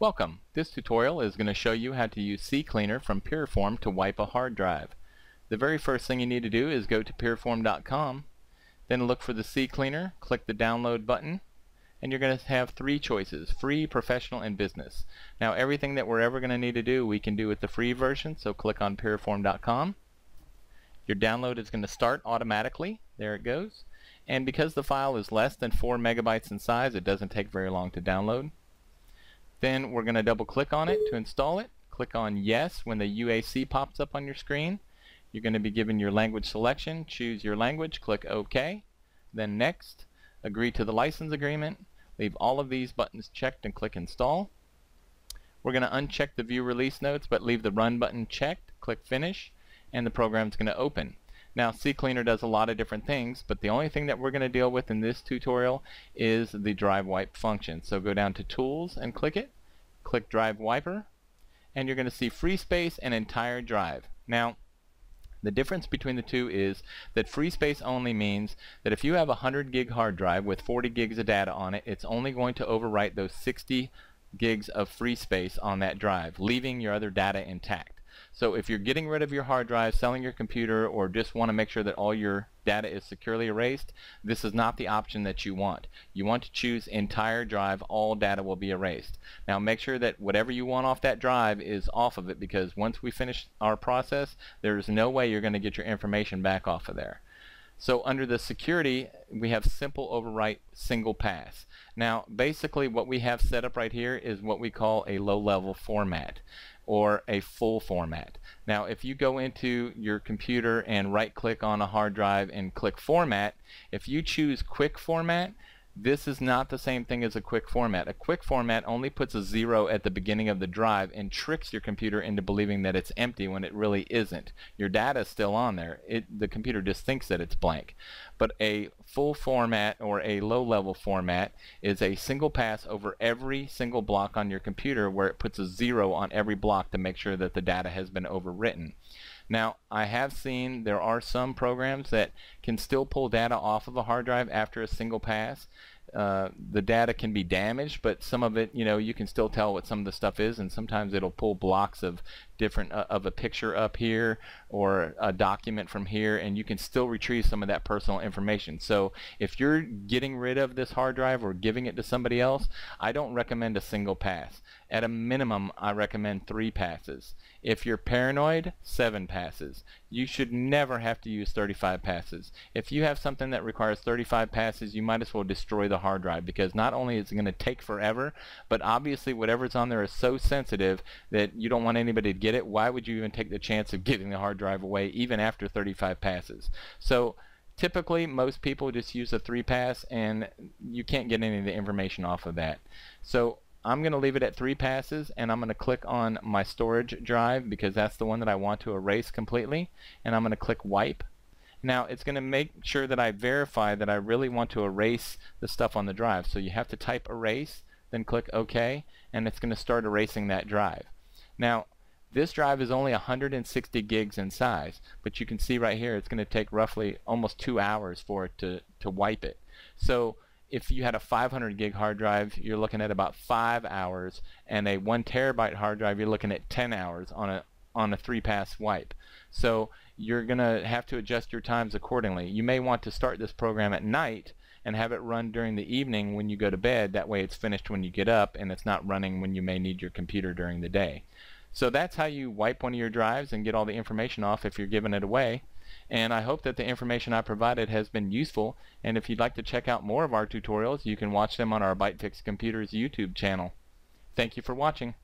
Welcome. This tutorial is going to show you how to use CCleaner from Piriform to wipe a hard drive. The very first thing you need to do is go to piriform.com, then look for the CCleaner, click the download button, and you're going to have three choices, free, professional, and business. Now everything that we're ever going to need to do we can do with the free version, so click on piriform.com. Your download is going to start automatically. There it goes. And because the file is less than 4 megabytes in size, it doesn't take very long to download. Then we're going to double click on it to install it. Click on yes when the UAC pops up on your screen. You're going to be given your language selection. Choose your language. Click OK. Then next. Agree to the license agreement. Leave all of these buttons checked and click install. We're going to uncheck the view release notes but leave the run button checked. Click finish and the program's going to open. Now CCleaner does a lot of different things, but the only thing that we're going to deal with in this tutorial is the drive wipe function. So go down to Tools and click it, click Drive Wiper, and you're going to see free space and entire drive. Now the difference between the two is that free space only means that if you have a 100 gig hard drive with 40 gigs of data on it, it's only going to overwrite those 60 gigs of free space on that drive, leaving your other data intact. So if you're getting rid of your hard drive, selling your computer, or just want to make sure that all your data is securely erased, this is not the option that you want. You want to choose entire drive, all data will be erased. Now make sure that whatever you want off that drive is off of it because once we finish our process, there's no way you're going to get your information back off of there. So under the security, we have simple overwrite single pass. Now basically what we have set up right here is what we call a low-level format or a full format. Now if you go into your computer and right click on a hard drive and click format, if you choose quick format, this is not the same thing as a quick format. A quick format only puts a zero at the beginning of the drive and tricks your computer into believing that it's empty when it really isn't. Your data is still on there. It, the computer just thinks that it's blank. But a full format or a low-level format is a single pass over every single block on your computer where it puts a zero on every block to make sure that the data has been overwritten. Now, I have seen there are some programs that can still pull data off of a hard drive after a single pass. Uh, the data can be damaged, but some of it, you know, you can still tell what some of the stuff is, and sometimes it'll pull blocks of different uh, of a picture up here or a document from here, and you can still retrieve some of that personal information. So if you're getting rid of this hard drive or giving it to somebody else, I don't recommend a single pass. At a minimum, I recommend three passes. If you're paranoid, seven passes. You should never have to use 35 passes. If you have something that requires 35 passes, you might as well destroy the hard drive because not only is it going to take forever, but obviously whatever's on there is so sensitive that you don't want anybody to get it. Why would you even take the chance of giving the hard drive away even after 35 passes? So typically most people just use a three pass and you can't get any of the information off of that. So I'm going to leave it at three passes and I'm going to click on my storage drive because that's the one that I want to erase completely and I'm going to click wipe. Now it's going to make sure that I verify that I really want to erase the stuff on the drive. So you have to type erase, then click OK, and it's going to start erasing that drive. Now this drive is only 160 gigs in size, but you can see right here it's going to take roughly almost two hours for it to, to wipe it. So if you had a 500 gig hard drive, you're looking at about five hours, and a one terabyte hard drive, you're looking at 10 hours on a on a three-pass wipe. So you're going to have to adjust your times accordingly. You may want to start this program at night and have it run during the evening when you go to bed. That way it's finished when you get up and it's not running when you may need your computer during the day. So that's how you wipe one of your drives and get all the information off if you're giving it away and I hope that the information I provided has been useful and if you'd like to check out more of our tutorials you can watch them on our ByteFix Computers YouTube channel. Thank you for watching.